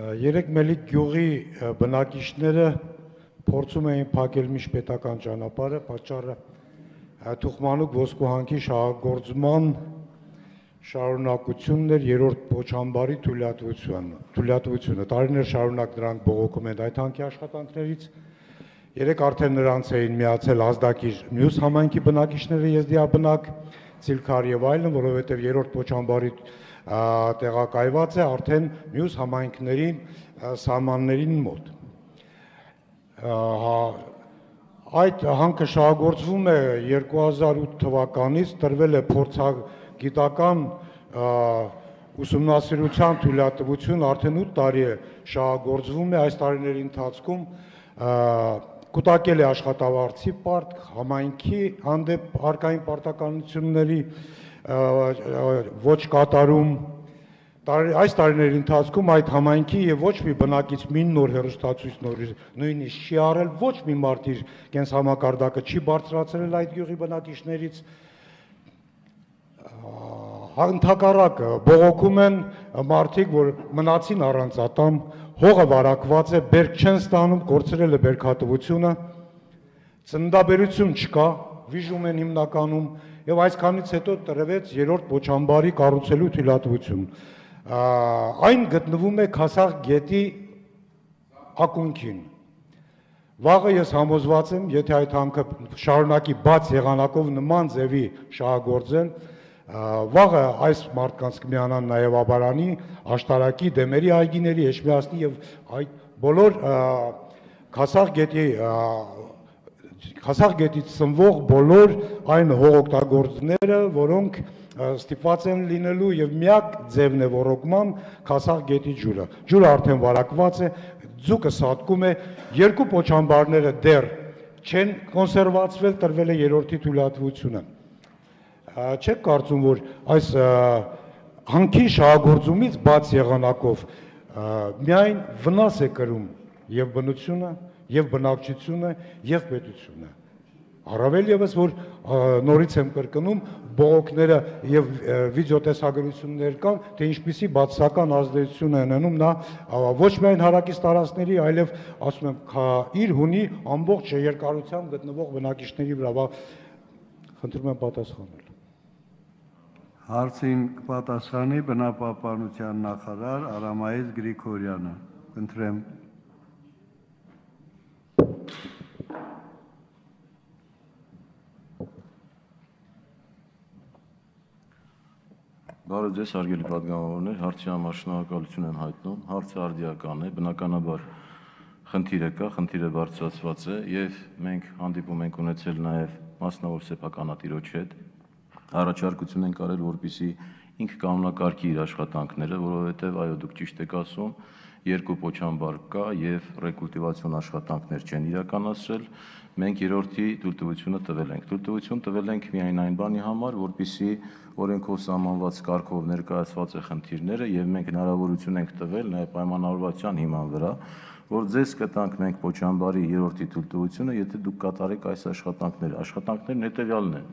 Երեք Մելիք գյուղի բնակիչները փորձում էին փակել միջպետական ճանապարհը, պատճառը Թուխմանուկ ոսկուհանքի շահագործման շարունակությունն էր երրորդ փոչամբարի թույլատվությունը։ Թույլատվությունը տարիներ շարունակ նրանք բողոքում են այդ հանքի աշխատանքներից։ Երեք արդեն նրանց էին միացել ազդակի մյուս համայնքի բնակիչները եզդիաբնակ Ցիլքար եւ այլն, որովհետեւ երրորդ փոչամբարի տեղակայված է արդեն մյուս համայնքներին սահմաններին մոտ։ Հա այդ հանքը շահագործվում է 2008 թվականից տրվել է փորձագիտական ուսումնասիրության թույլատվություն արդեն 8 տարի է շահագործվում է այս տարիների ընթացքում կուտակել է աշխատավարձի պարտ համայնքի հանդեպ արկային պարտականությունների ոչ կատարում այս տարիների ընթացքում այդ համայնքի եւ ոչ մի բնակից մի նոր հերոստացույց նոր նույնիսկ չի արել ոչ մի մարդ իր կենս համակարգը չի բարձրացրել այդ գյուղի բնակիչներից հանդակարակը բողոքում են մարդիկ որ մնացին առանց ատամ հողը վարակված է բերք չեն ստանում կորցրել է բերքատվությունը ծննդաբերություն չկա վիժում են հիմնականում եւ այսքանից հետո տրվեց երրորդ փոչամբարի կառուցելու թույլատվություն։ Այն գտնվում է Խասախ գետի ակունքին։ Վաղը ես համոզված եմ, եթե այդ հանքը շարունակի բաց եղանակով նման ձևի շահագործել, վաղը այս մարդկանց կմիանան նաև աբարանի, աշտարակի, դեմերի այգիների, Էշմիածնի եւ այդ բոլոր Խասախ գետի Խասախ գետից ծնվող բոլոր այն հողօգտագործները, որոնք ստիպված են լինելու եւ միակ ձևն է ռոռոկման Խասախ գետի ջուրը։ Ջուրը արդեն վարակված է, ձուկը սատկում է, երկու փոչամբարները դեռ չեն կոնսերվացվել, տրվել է երրորդի թույլատվությունը։ Չեք կարծում, որ այս հանքի շահագործումից բաց եղանակով միայն վնաս է կրում եւ բնությունը, եւ բնակչությունը եւ պետությունը առավել եւս որ նորից եմ կրկնում բողոքները եւ վիդեոտեսագրություններ կան թե ինչպիսի բացասական ազդեցություն է ունենում նա ոչ միայն հարակից տարածքների այլև ասում եմ իր հունի ամբողջ երկարությամբ գտնվող բնակիչների վրա խնդրում եմ պատասխանել Հարցին կպատասխանի բնապահպանության նախարար Արամայից Գրիգորյանը։ Ընտրեմ Բարև ձեզ, հարգելի պատգամավորներ, հարցի համար շնորհակալություն եմ հայտնում։ Հարցը արդիական է, բնականաբար խնդիրը կա, խնդիրը բարձրացված է եւ մենք հանդիպում ենք ունեցել նաեւ մասնավոր սեփականատիրոջ հետ։ Առաջարկություն ենք արել, որպիսի ինքը կանոնակարգի իր աշխատանքները, որովհետեւ այո, դուք ճիշտ եք ասում, երկու փոչամբար կա եւ ռեկուլտիվացիոն աշխատանքներ չեն իրականացրել մենք երրորդի թույլտվությունը տվել ենք։ Թույլտվություն տվել ենք միայն այն բանի համար, որպիսի օրենքով սահմանված կարգով ներկայացված է խնդիրները եւ մենք հնարավորություն ենք տվել նաեւ պայմանավորվածության հիման վրա, որ ձեզ կտանք մենք Պոչամբարի երրորդի թույլտվությունը, եթե դուք կատարեք այս աշխատանքները։ Աշխատանքներն հետեւյալն են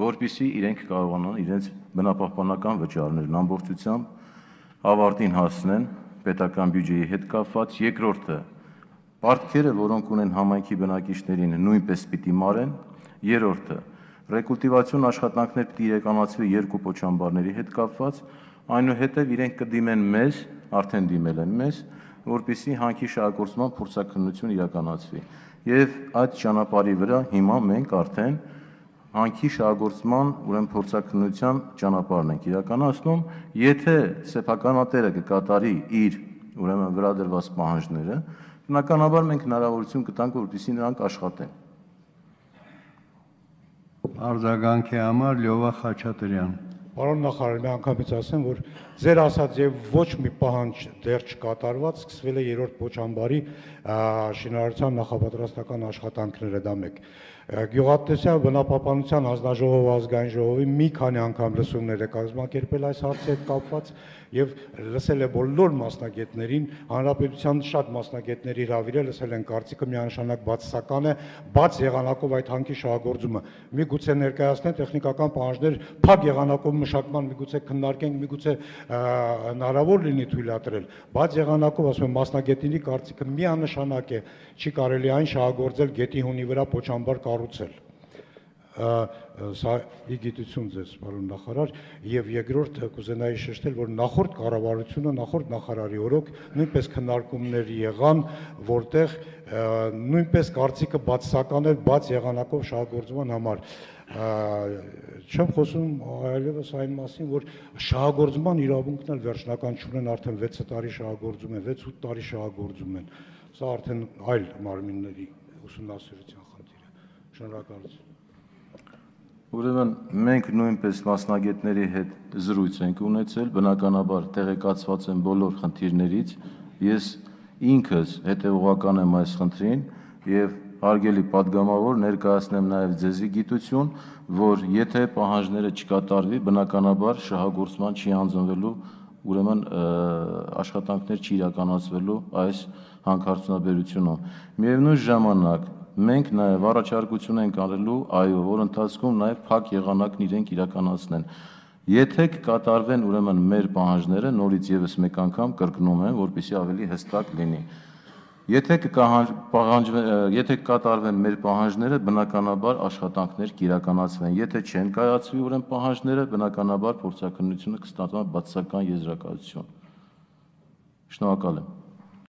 որpիսի իրենք կարողանան իրենց բնապահպանական վճարներն ամբողջությամբ ավարտին հասնեն պետական բյուջեի հետ կապված, երկրորդը Պարտքերը, որոնք ունեն համայնքի բնակիչներին, նույնպես պիտի մարեն։ Երրորդը, ռեկուլտիվացիոն աշխատանքներ պիտի իրականացվի երկու փոչամբարների հետ կապված, այնուհետև իրենք կդիմեն մեզ, արդեն դիմել են մեզ, որպիսի հանքի շահագործման փորձակնություն իրականացվի։ Եվ այդ ճանապարհի վրա հիմա մենք արդեն հանքի շահագործման ուրեմն փորձակնության ճանապարհն ենք իրականացնում, եթե սեփականատերը կկատարի իր ուրեմն վրադրված պահանջները, Բնականաբար մենք հնարավորություն կտանք, որպեսզի նրանք աշխատեն։ Արձագանքի համար Լյովա Խաչատրյան։ Պարոն նախարար, մի անգամից ասեմ, որ ձեր ասած եւ ոչ մի պահանջ դեռ չկատարված սկսվել է երրորդ փոչամբարի շինարարության նախապատրաստական աշխատանքները դա մեկ։ Գյուղատնտեսության բնապահպանության հանձնաժողովի ազգային ժողովի մի քանի անգամ լսումներ է կազմակերպել այս հարցի հետ կապված եւ լսել է բոլոր մասնագետներին, հանրապետության շատ մասնագետների հravirել, լսել են կարծիքը միանշանակ բացասական է, բաց եղանակով այդ հանքի շահագործումը։ Միգուցե ներկայացնեն տեխնիկական պահանջներ, փակ եղանակով մշակման միգուցե քննարկենք, միգուցե հնարավոր լինի թույլատրել, բաց եղանակով ասում եմ մասնագետների կարծիքը միանշանակ է, չի կարելի այն շահագործել գետի հունի վրա փոչամբար կառուցել սա իգիտություն ձեզ, պարոն նախարար, եւ երկրորդ կուզենայի շեշտել, որ նախորդ կառավարությունը, նախորդ նախարարի օրոք նույնպես քննարկումներ եղան, որտեղ նույնպես կարծիքը բացասական էր բաց եղանակով շահագործման համար չեմ խոսում այլևս այն մասին, որ շահագործման իրավունքն էլ վերջնական չունեն, արդեն 6 տարի շահագործում են, 6-8 տարի շահագործում են։ Սա արդեն այլ մարմինների ուսումնասիրության Շնորհակալություն։ Ուրեմն մենք նույնպես մասնագետների հետ զրույց ենք ունեցել, բնականաբար տեղեկացված եմ բոլոր խնդիրներից։ Ես ինքս հետևողական եմ այս խնդրին եւ հարգելի падգամավոր ներկայացնեմ նաեւ ձեզի գիտություն, որ եթե պահանջները չկատարվի, բնականաբար շահագործման չի անձնվելու ուրեմն աշխատանքներ չի իրականացվելու այս հանքարդյունաբերությունում։ Միևնույն ժամանակ մենք նաև առաջարկություն ենք անելու, այո, որ ընթացքում նաև փակ եղանակն իրենք իրականացնեն։ Եթե կկատարվեն ուրեմն մեր պահանջները, նորից եւս մեկ անգամ կրկնում եմ, որպեսզի ավելի հստակ լինի։ Եթե կպահանջվեն, եթե կկատարվեն մեր պահանջները, բնականաբար աշխատանքներ կիրականացվեն։ Եթե չեն կայացվի ուրեմն պահանջները, բնականաբար փորձակնությունը կստանա բացասական եզրակացություն։ Շնորհակալ եմ։